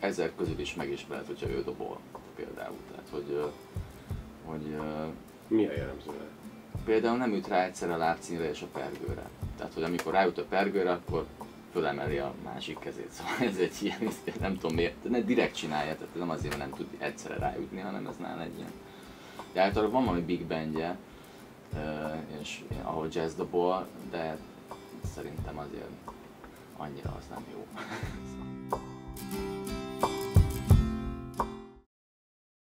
ezek közül is megismered, hogyha ő dobol például. Tehát, hogy, hogy Mi a jellemző például nem üt rá egyszerre a lábcínre és a pergőre. Tehát, hogy amikor ráüt a pergőre, akkor fölemeli a másik kezét. Szóval ez egy ilyen, nem tudom miért, de ne direkt csinálja, tehát nem azért, mert nem tud egyszerre ráütni, hanem ez nála egy ilyen. De általában van valami big bandje, és ahol jazz dobol, de szerintem azért annyira az nem jó.